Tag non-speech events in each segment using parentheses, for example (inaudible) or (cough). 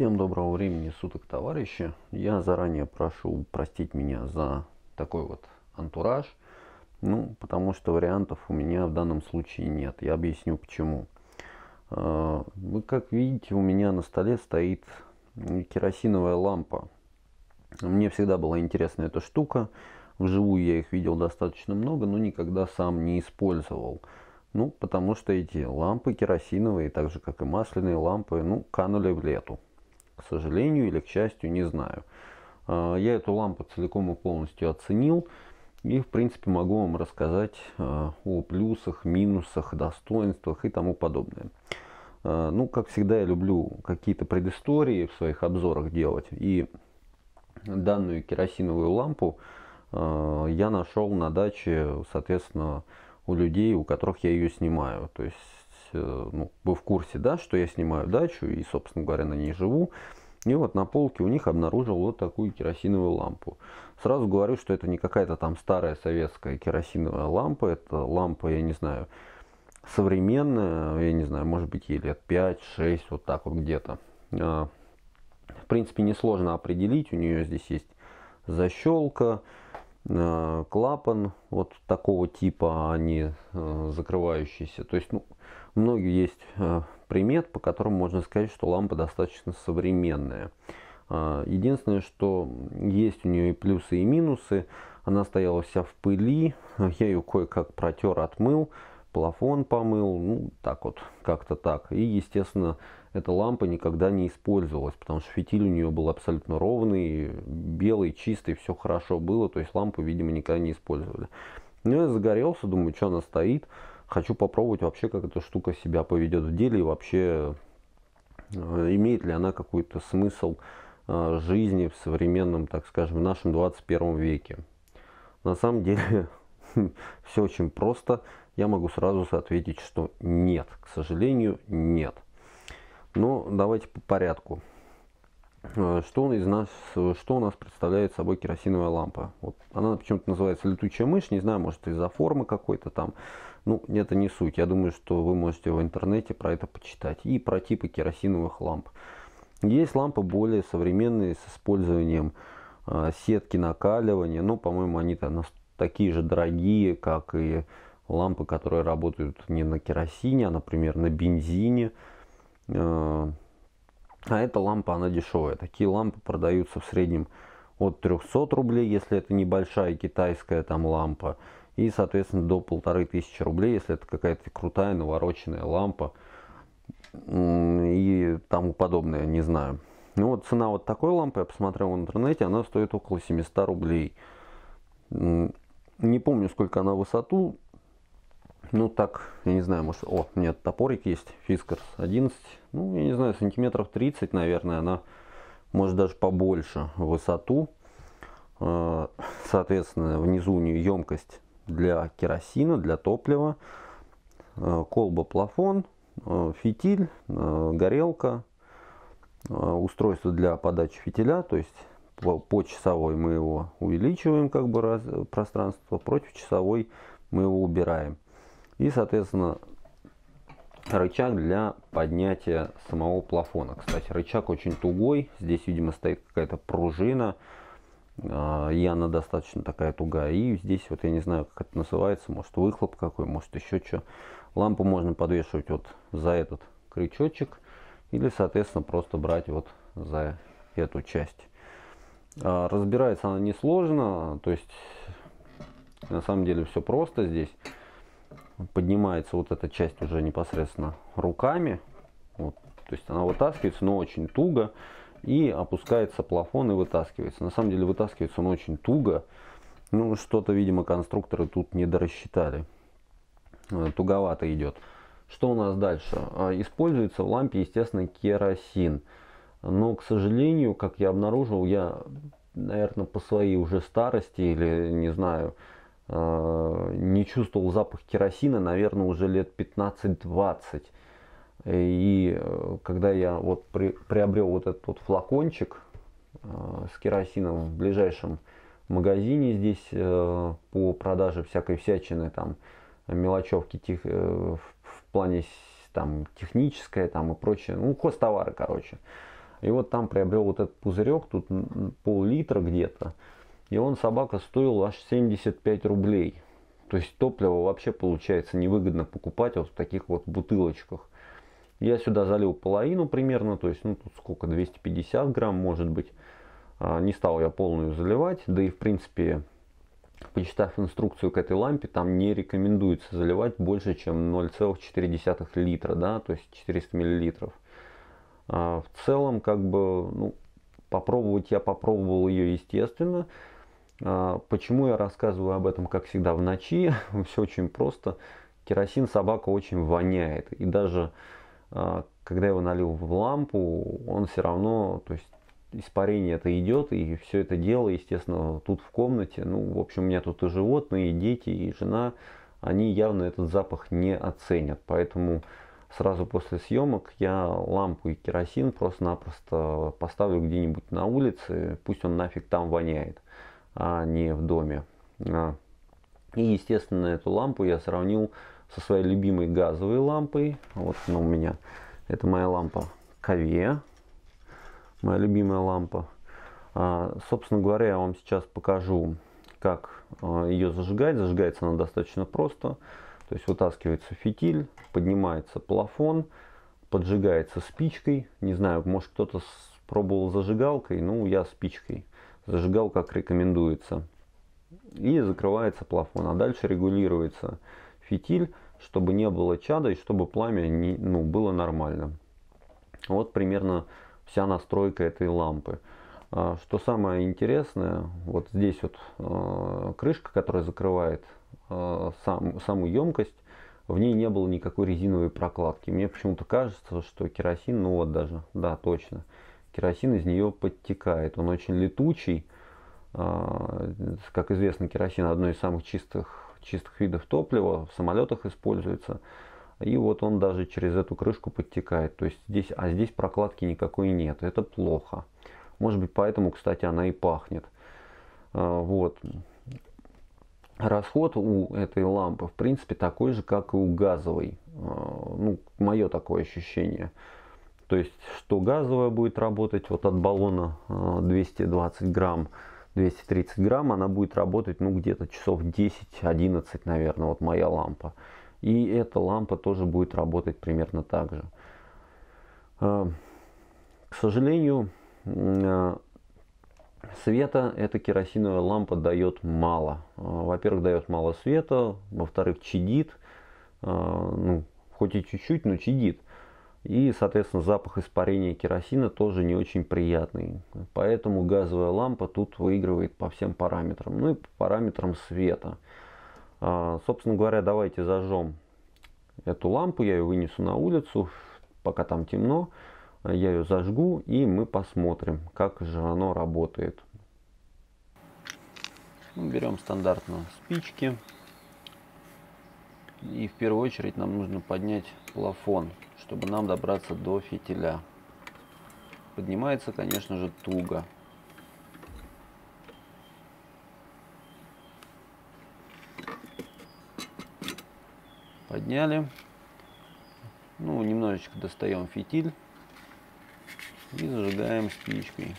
Всем доброго времени суток, товарищи. Я заранее прошу простить меня за такой вот антураж. Ну, потому что вариантов у меня в данном случае нет. Я объясню почему. А, вы как видите, у меня на столе стоит керосиновая лампа. Мне всегда была интересна эта штука. Вживую я их видел достаточно много, но никогда сам не использовал. Ну, потому что эти лампы керосиновые, так же как и масляные лампы, ну, канули в лету. К сожалению или к счастью, не знаю. А, я эту лампу целиком и полностью оценил. И, в принципе, могу вам рассказать а, о плюсах, минусах, достоинствах и тому подобное. А, ну, как всегда, я люблю какие-то предыстории в своих обзорах делать. И данную керосиновую лампу я нашел на даче, соответственно, у людей, у которых я ее снимаю. То есть, ну, вы в курсе, да, что я снимаю дачу и, собственно говоря, на ней живу. И вот на полке у них обнаружил вот такую керосиновую лампу. Сразу говорю, что это не какая-то там старая советская керосиновая лампа. Это лампа, я не знаю, современная, я не знаю, может быть ей лет 5-6, вот так вот где-то. А, в принципе, несложно определить. У нее здесь есть защелка, а, клапан вот такого типа, а не закрывающийся. То есть, ну, многие есть примет, по которым можно сказать, что лампа достаточно современная. А, единственное, что есть у нее и плюсы, и минусы. Она стояла вся в пыли, (laughs) я ее кое-как протер, отмыл, плафон помыл, ну так вот, как-то так. И, естественно, эта лампа никогда не использовалась, потому что фитиль у нее был абсолютно ровный, белый, чистый, все хорошо было, то есть лампу, видимо, никогда не использовали. Ну, я загорелся, думаю, что она стоит. Хочу попробовать вообще, как эта штука себя поведет в деле и вообще э, имеет ли она какой-то смысл э, жизни в современном, так скажем, в нашем 21 веке. На самом деле (laughs) все очень просто. Я могу сразу ответить, что нет. К сожалению, нет. Но давайте по порядку. Э, что из нас, что у нас представляет собой керосиновая лампа? Вот она почему-то называется летучая мышь, не знаю, может из-за формы какой-то там. Ну, это не суть. Я думаю, что вы можете в интернете про это почитать. И про типы керосиновых ламп. Есть лампы более современные с использованием э, сетки накаливания. Ну, по-моему, они-то такие же дорогие, как и лампы, которые работают не на керосине, а, например, на бензине. Э, а эта лампа, она дешевая. Такие лампы продаются в среднем от 300 рублей, если это небольшая китайская там лампа. И, соответственно, до полторы тысячи рублей, если это какая-то крутая навороченная лампа и тому подобное, не знаю. Ну вот цена вот такой лампы, я посмотрел в интернете, она стоит около 700 рублей. Не помню, сколько она высоту, ну так, я не знаю, может, о, нет, топорик есть, Фискарс 11, ну, я не знаю, сантиметров 30, наверное, она может даже побольше высоту. А, соответственно, внизу у нее емкость для керосина, для топлива, а, колба плафон, а, фитиль, горелка, устройство для подачи фитиля, то есть по, по часовой мы его увеличиваем как бы раз, пространство, против часовой мы его убираем. И, соответственно, рычаг для поднятия самого плафона. Кстати, рычаг очень тугой. Здесь, видимо, стоит какая-то пружина. А, и она достаточно такая тугая. И здесь, вот я не знаю, как это называется. Может, выхлоп какой, может, еще что. Лампу можно подвешивать вот за этот крючочек. Или, соответственно, просто брать вот за эту часть. А, разбирается она несложно. То есть, на самом деле, все просто здесь поднимается вот эта часть уже непосредственно руками. Вот, то есть она вытаскивается, но очень туго. И опускается плафон и вытаскивается. На самом деле вытаскивается он очень туго. Ну, что-то, видимо, конструкторы тут не дорассчитали. Э, туговато идет. Что у нас дальше? А, используется в лампе, естественно, керосин. Но, к сожалению, как я обнаружил, я, наверное, по своей уже старости или, не знаю, не чувствовал запах керосина, наверное, уже лет 15-20. И э, когда я вот при, приобрел вот этот вот флакончик э, с керосином в ближайшем магазине здесь по продаже всякой всячины, там мелочевки тех, в плане там техническое там и прочее, ну хостовары, короче. И вот там приобрел вот этот пузырек, тут пол-литра где-то. И он, собака, стоил аж 75 рублей. То есть топливо вообще получается невыгодно покупать вот в таких вот бутылочках. Я сюда залил половину примерно, то есть ну тут сколько, 250 грамм может быть. А, не стал я полную заливать, да и в принципе, почитав инструкцию к этой лампе, там не рекомендуется заливать больше, чем 0,4 литра, да, то есть 400 миллилитров. А в целом, как бы, ну, попробовать я попробовал ее, естественно. А почему я рассказываю об этом, как всегда, в ночи? (laughs) Все очень просто. Керосин собака очень воняет. И даже а, когда я его налил в лампу, он все равно, то есть испарение это идет, и все это дело, естественно, тут в комнате. Ну, в общем, у меня тут и животные, и дети, и жена. Они явно этот запах не оценят. Поэтому сразу после съемок я лампу и керосин просто-напросто поставлю где-нибудь на улице. Пусть он нафиг там воняет, а не в доме. А. И, естественно, эту лампу я сравнил со своей любимой газовой лампой. Вот она у меня. Это моя лампа Кове моя любимая лампа. А, собственно говоря, я вам сейчас покажу, как а, ее зажигать. Зажигается она достаточно просто. То есть вытаскивается фитиль, поднимается плафон, поджигается спичкой. Не знаю, может кто-то пробовал зажигалкой, ну я спичкой. Зажигал как рекомендуется. И закрывается плафон. А дальше регулируется фитиль, чтобы не было чада и чтобы пламя не, ну, было нормально. Вот примерно вся настройка этой лампы. А, что самое интересное, вот здесь вот а, крышка, которая закрывает а, сам, саму емкость, в ней не было никакой резиновой прокладки. Мне почему-то кажется, что керосин, ну вот даже, да, точно, керосин из нее подтекает. Он очень летучий. Как известно, керосин одно из самых чистых, чистых видов топлива, в самолетах используется. И вот он даже через эту крышку подтекает. То есть здесь, а здесь прокладки никакой нет. Это плохо. Может быть поэтому, кстати, она и пахнет. А, вот. Расход у этой лампы, в принципе, такой же, как и у газовой. А, ну, мое такое ощущение. То есть, что газовая будет работать вот от баллона 220 а, грамм, 230 грамм, она будет работать, ну, где-то часов 10-11, наверное, вот моя лампа. И эта лампа тоже будет работать примерно так же. А, к сожалению, а, света эта керосиновая лампа дает мало. Во-первых, дает мало света, во-вторых, чадит, ну, хоть и чуть-чуть, но чадит. И, соответственно, запах испарения керосина тоже не очень приятный. Поэтому газовая лампа тут выигрывает по всем параметрам. Ну и по параметрам света. А, собственно говоря, давайте зажжем эту лампу, я ее вынесу на улицу, пока там темно, я ее зажгу и мы посмотрим, как же оно работает. Ну, берем стандартно спички и в первую очередь нам нужно поднять плафон, чтобы нам добраться до фитиля. Поднимается, конечно же, туго. подняли. Ну, немножечко достаем фитиль и зажигаем спичкой.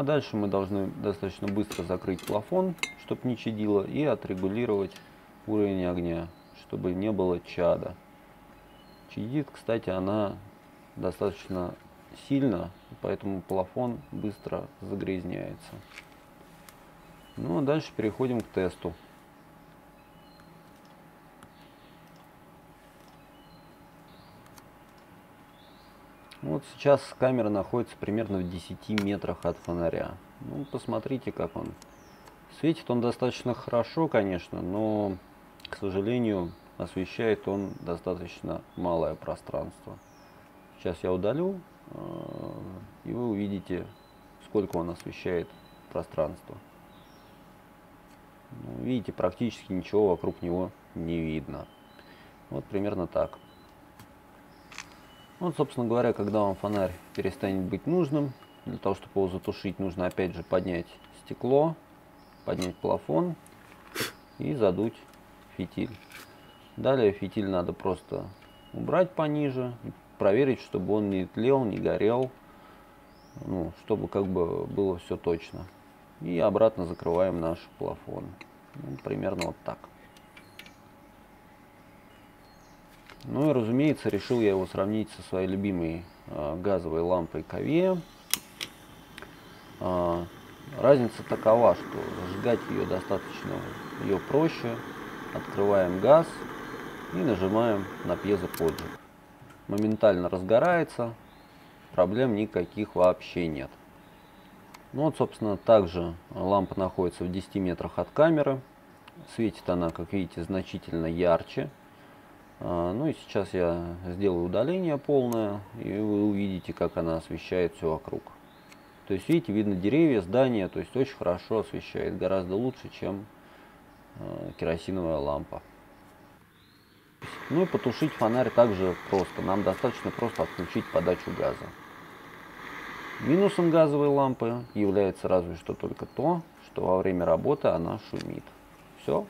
А дальше мы должны достаточно быстро закрыть плафон, чтобы не чадило, и отрегулировать уровень огня чтобы не было чада. Чадит, кстати, она достаточно сильно, поэтому плафон быстро загрязняется. Ну а дальше переходим к тесту. Вот сейчас камера находится примерно в 10 метрах от фонаря. Ну, посмотрите, как он. Светит он достаточно хорошо, конечно, но, к сожалению, освещает он достаточно малое пространство. Сейчас я удалю, э, и вы увидите, сколько он освещает пространство. Ну, видите, практически ничего вокруг него не видно. Вот примерно так. Вот, собственно говоря, когда вам фонарь перестанет быть нужным, Для того, чтобы его затушить, нужно опять же поднять стекло, поднять плафон и задуть фитиль. Далее фитиль надо просто убрать пониже, проверить, чтобы он не тлел, не горел, ну, чтобы как бы было все точно. И обратно закрываем наш плафон. Ну, примерно вот так. Ну и разумеется, решил я его сравнить со своей любимой э, газовой лампой Кове. Э, разница такова, что зажигать ее достаточно ее проще. Открываем газ и нажимаем на пьезоподжиг. Моментально разгорается, проблем никаких вообще нет. Ну вот, собственно, также лампа находится в 10 метрах от камеры. Светит она, как видите, значительно ярче. А, ну и сейчас я сделаю удаление полное, и вы увидите, как она освещает все вокруг. То есть, видите, видно деревья, здания, то есть очень хорошо освещает, гораздо лучше, чем а, керосиновая лампа. Ну и потушить фонарь также просто. Нам достаточно просто отключить подачу газа. Минусом газовой лампы является разве что только то, что во время работы она шумит. Все.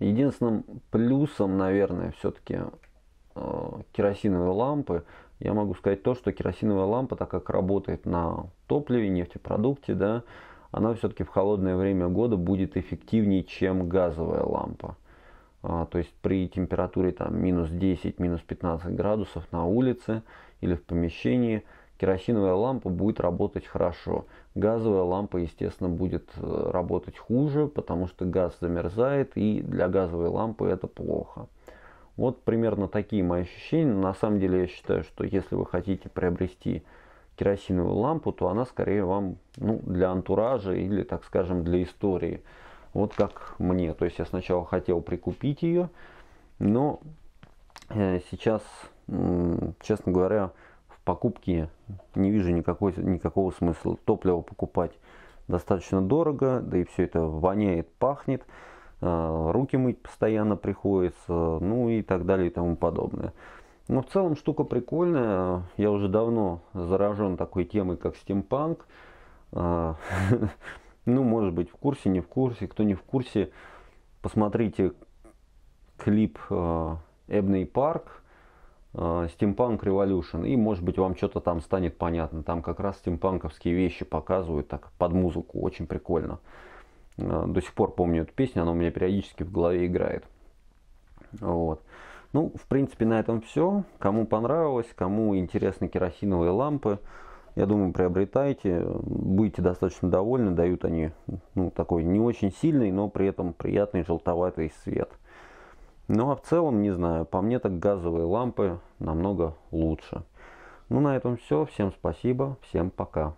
Единственным плюсом, наверное, все-таки э, керосиновой лампы, я могу сказать то, что керосиновая лампа, так как работает на топливе, нефтепродукте, да, она все-таки в холодное время года будет эффективнее, чем газовая лампа. А, то есть при температуре там минус 10, минус 15 градусов на улице или в помещении керосиновая лампа будет работать хорошо. Газовая лампа, естественно, будет э, работать хуже, потому что газ замерзает, и для газовой лампы это плохо. Вот примерно такие мои ощущения. На самом деле я считаю, что если вы хотите приобрести керосиновую лампу, то она скорее вам ну, для антуража или, так скажем, для истории. Вот как мне. То есть я сначала хотел прикупить ее, но э, сейчас, честно говоря, в покупке не вижу никакой, никакого смысла. Топливо покупать достаточно дорого, да и все это воняет, пахнет. Э, руки мыть постоянно приходится, ну и так далее и тому подобное. Но в целом штука прикольная. Я уже давно заражен такой темой, как стимпанк. Э, (laughs) Ну, может быть, в курсе, не в курсе. Кто не в курсе, посмотрите клип э, Эбней Парк, Steampunk Revolution, и, может быть, вам что-то там станет понятно. Там как раз стимпанковские вещи показывают так под музыку, очень прикольно. Э, до сих пор помню эту песню, она у меня периодически в голове играет. Вот. Ну, в принципе, на этом все. Кому понравилось, кому интересны керосиновые лампы, я думаю, приобретайте, будете достаточно довольны, дают они ну, такой не очень сильный, но при этом приятный желтоватый свет. Ну а в целом, не знаю, по мне так газовые лампы намного лучше. Ну на этом все, всем спасибо, всем пока.